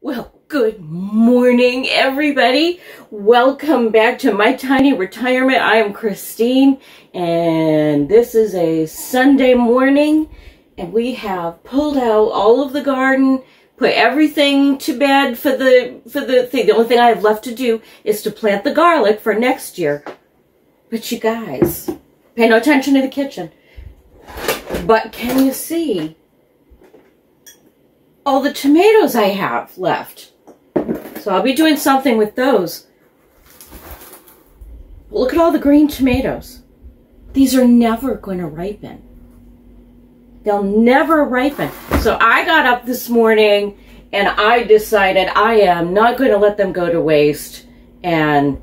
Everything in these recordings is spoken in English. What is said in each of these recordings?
Well, good morning, everybody. Welcome back to my tiny retirement. I am Christine, and this is a Sunday morning, and we have pulled out all of the garden, put everything to bed for the for the thing. The only thing I have left to do is to plant the garlic for next year. But you guys, pay no attention to the kitchen. But can you see all the tomatoes I have left. So I'll be doing something with those. Look at all the green tomatoes. These are never going to ripen. They'll never ripen. So I got up this morning and I decided I am not going to let them go to waste. And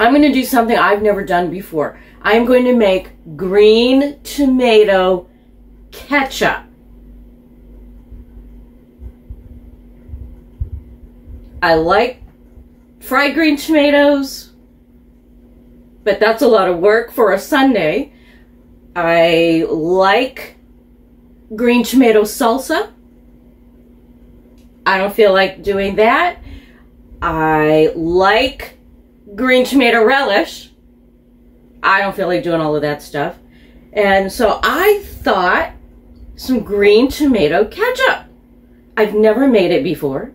I'm going to do something I've never done before. I'm going to make green tomato ketchup. I like fried green tomatoes, but that's a lot of work for a Sunday. I like green tomato salsa. I don't feel like doing that. I like green tomato relish. I don't feel like doing all of that stuff. And so I thought some green tomato ketchup. I've never made it before.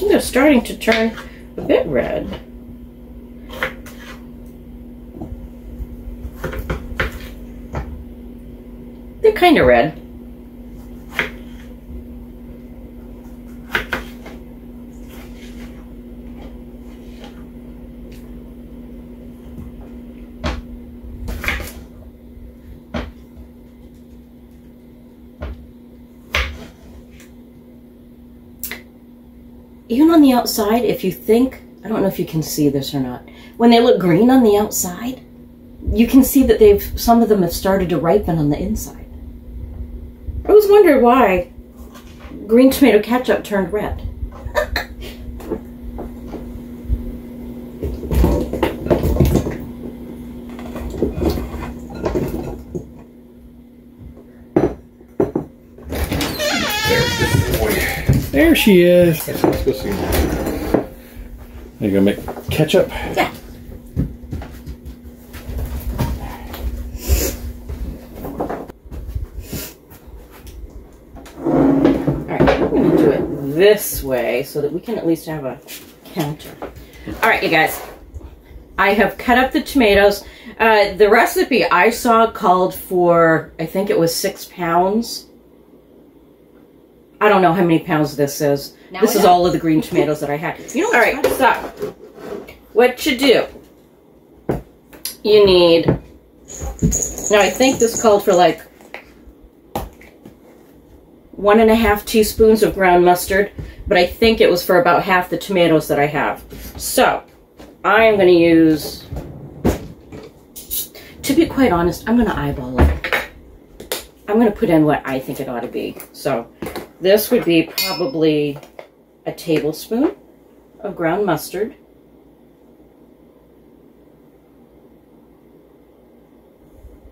They're starting to turn a bit red. They're kind of red. Even on the outside, if you think, I don't know if you can see this or not, when they look green on the outside, you can see that they've, some of them have started to ripen on the inside. I always wondered why green tomato ketchup turned red. There she is. Let's, let's go see. Are you gonna make ketchup? Yeah. Alright, I'm going to do it this way so that we can at least have a counter. Alright, you guys. I have cut up the tomatoes. Uh, the recipe I saw called for, I think it was six pounds. I don't know how many pounds this is. Now this is all of the green tomatoes that I had. You know all right, so what you do? You need. Now I think this called for like one and a half teaspoons of ground mustard, but I think it was for about half the tomatoes that I have. So I am going to use. To be quite honest, I'm going to eyeball it. I'm going to put in what I think it ought to be. So this would be probably a tablespoon of ground mustard.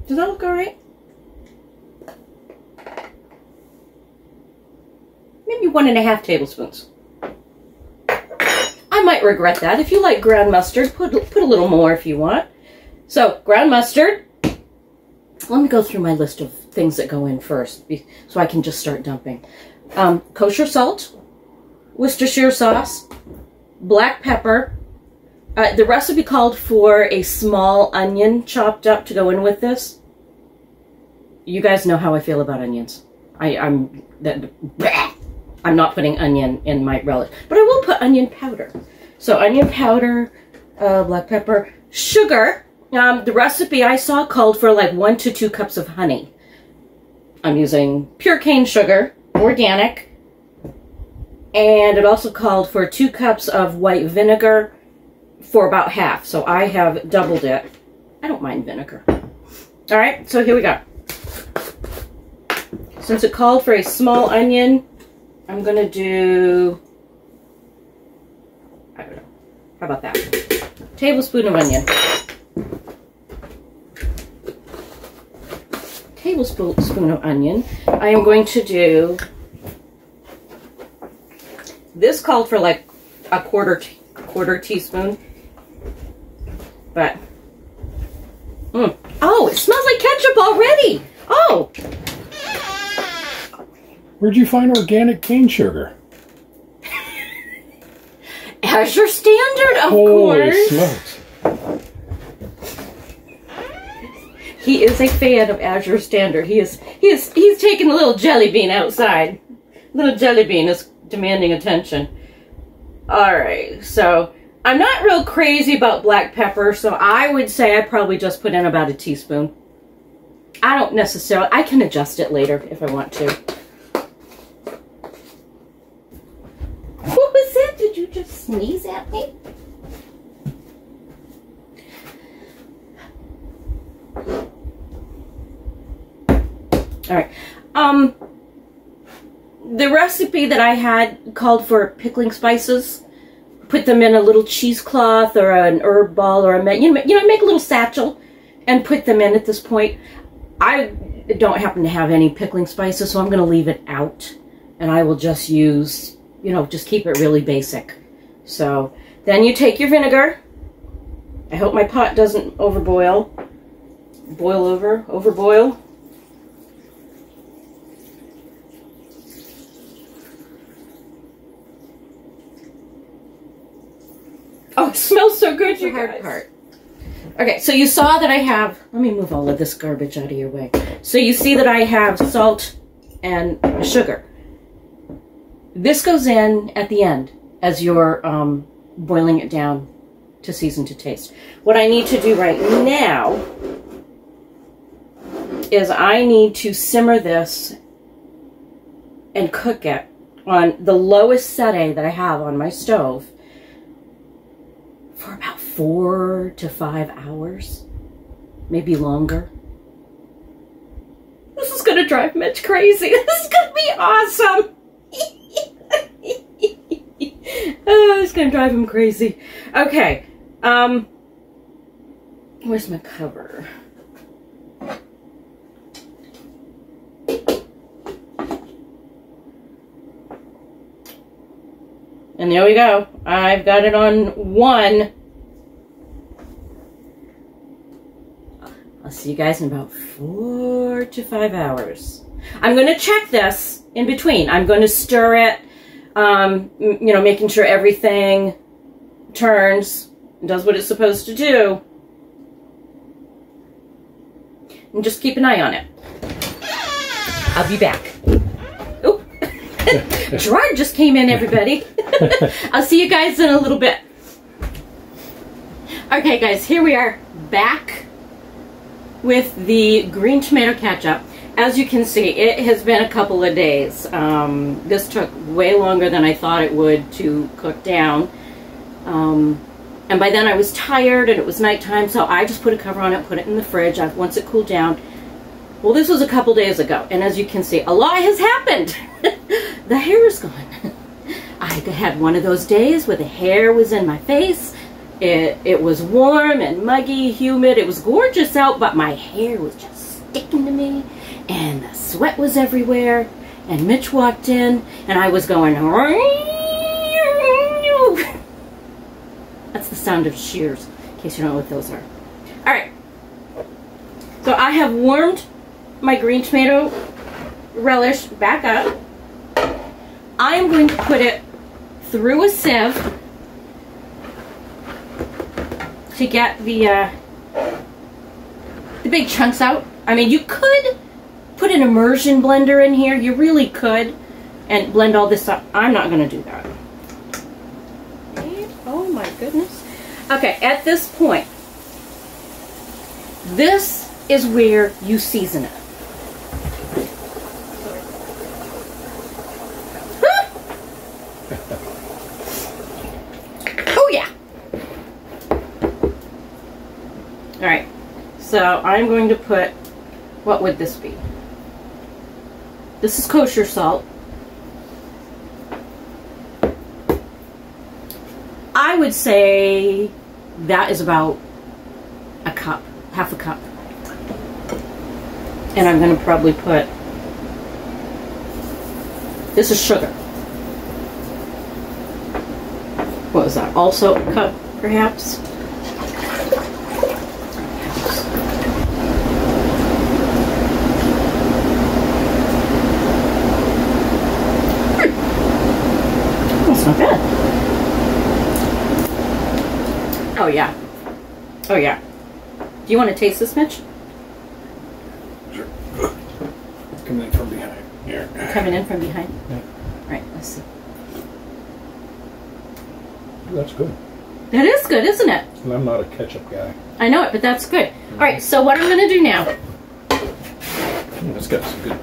Does that look all right? Maybe one and a half tablespoons. I might regret that. If you like ground mustard, put, put a little more if you want. So, ground mustard. Let me go through my list of things that go in first so I can just start dumping. Um, kosher salt, Worcestershire sauce, black pepper. Uh, the recipe called for a small onion chopped up to go in with this. You guys know how I feel about onions. I, I'm that. I'm not putting onion in my relish, but I will put onion powder. So onion powder, uh, black pepper, sugar. Um, the recipe I saw called for like one to two cups of honey. I'm using pure cane sugar, organic, and it also called for two cups of white vinegar for about half. So I have doubled it. I don't mind vinegar. All right, so here we go. Since it called for a small onion, I'm going to do, I don't know, how about that? Tablespoon of onion. Tablespoon spoon of onion. I am going to do, this called for like a quarter, quarter teaspoon. But, mm. oh, it smells like ketchup already. Oh, Where'd you find organic cane sugar? Azure Standard, of Holy course. smokes. He is a fan of Azure Standard. He is he is he's taking a little jelly bean outside. Little jelly bean is demanding attention. Alright, so I'm not real crazy about black pepper, so I would say I probably just put in about a teaspoon. I don't necessarily I can adjust it later if I want to. What was that? Did you just sneeze at me? All right. Um, the recipe that I had called for pickling spices. Put them in a little cheesecloth or an herb ball or a you know, you know make a little satchel and put them in at this point. I don't happen to have any pickling spices, so I'm going to leave it out, and I will just use you know just keep it really basic. So then you take your vinegar. I hope my pot doesn't overboil. Boil over, overboil. Oh, it smells so good, you hard guys. part. Okay, so you saw that I have, let me move all of this garbage out of your way. So you see that I have salt and sugar. This goes in at the end as you're um, boiling it down to season to taste. What I need to do right now is I need to simmer this and cook it on the lowest setting that I have on my stove for about four to five hours, maybe longer. This is gonna drive Mitch crazy. This is gonna be awesome. oh, it's gonna drive him crazy. Okay, um, where's my cover? And there we go. I've got it on one. I'll see you guys in about four to five hours. I'm going to check this in between. I'm going to stir it, um, you know, making sure everything turns and does what it's supposed to do. And just keep an eye on it. I'll be back. Oh, Gerard just came in, everybody. I'll see you guys in a little bit. Okay, guys, here we are back with the green tomato ketchup. As you can see, it has been a couple of days. Um, this took way longer than I thought it would to cook down. Um, and by then I was tired and it was nighttime, so I just put a cover on it, put it in the fridge. I, once it cooled down, well, this was a couple days ago, and as you can see, a lot has happened. the hair is gone. I had one of those days where the hair was in my face. It, it was warm and muggy, humid. It was gorgeous out, but my hair was just sticking to me, and the sweat was everywhere. And Mitch walked in, and I was going. That's the sound of shears, in case you don't know what those are. All right. So I have warmed my green tomato relish back up. I am going to put it through a sieve to get the uh, the big chunks out. I mean, you could put an immersion blender in here. You really could, and blend all this up. I'm not going to do that. And- oh my goodness. Okay, at this point, this is where you season it. oh yeah. All right, so I'm going to put, what would this be? This is kosher salt. I would say that is about a cup, half a cup. And I'm going to probably put, this is sugar. What was that? Also a cup, perhaps? Not bad. Oh yeah. Oh yeah. Do you want to taste this, Mitch? Sure. Coming in from behind. Here. Coming in from behind. Yeah. Right. Let's see. That's good. That is good, isn't it? And I'm not a ketchup guy. I know it, but that's good. All right. So what I'm going to do now? Mm, It's got some good.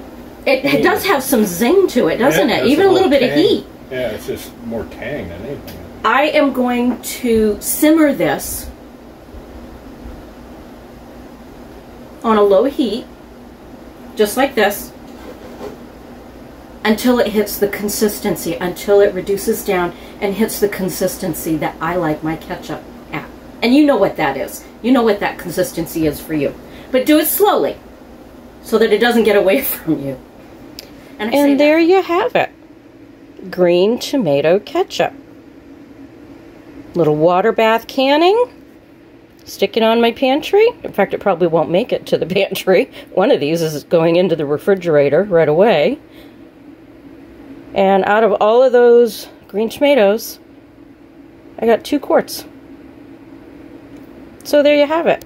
It, it does have some zing to it, doesn't Yeah, it? Even a little bit of heat. Yeah, it's just more tang than anything. I am going to simmer this on a low heat, just like this, until it hits the consistency, until it reduces down and hits the consistency that I like my ketchup at. And you know what that is. You know what that consistency is for you. But do it slowly so that it doesn't get away from you. And, And that- there you have it. Green tomato ketchup. Little water bath canning. Stick it on my pantry. In fact, it probably won't make it to the pantry. One of these is going into the refrigerator right away. And out of all of those green tomatoes, I got two quarts. So there you have it.